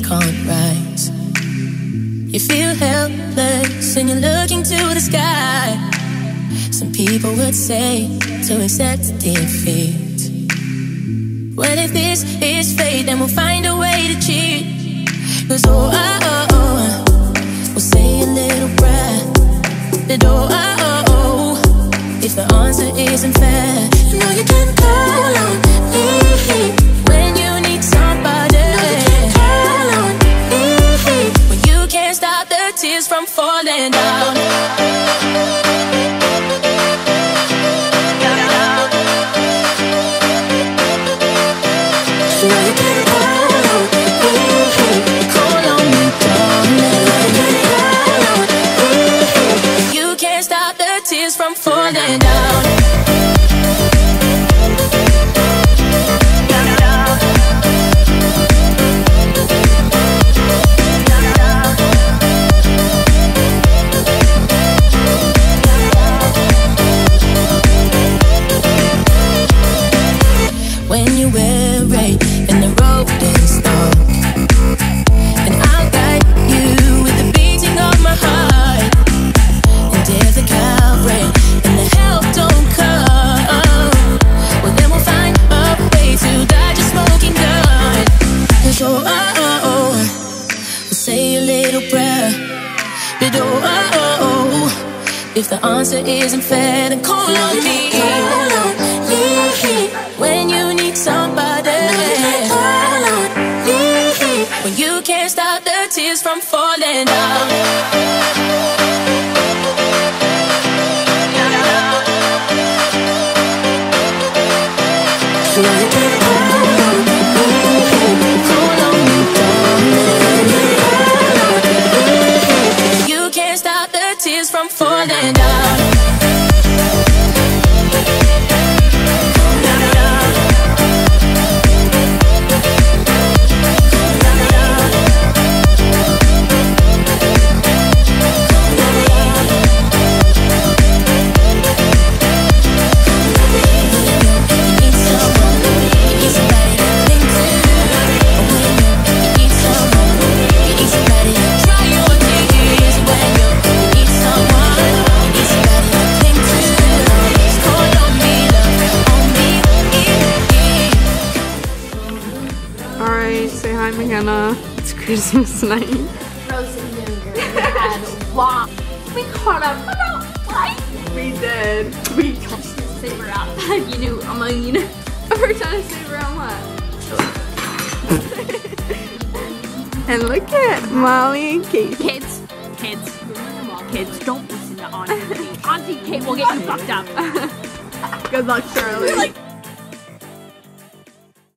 can't rise. You feel helpless and you're looking to the sky. Some people would say to accept defeat. Well, if this is fate, then we'll find a way to cheat. Cause oh, oh, oh, oh we'll say a little prayer. The door, oh, oh, oh, if the answer isn't fair, you know you can call on darling. Call on me. You can't stop the tears from falling down. But oh, oh, oh, If the answer isn't fair then call on me. When you need somebody. When you can't stop the tears from falling down. So you tears from falling down. Say hi, McKenna. It's Christmas night. frozen yogurt had wow. We caught up about. We did. We Saber out. you knew, I mean. We're trying to save around what? and look at Molly and Kate. Kids, kids, kids, don't listen to Auntie Kate. Auntie Kate will get you fucked up. Good luck, Charlie.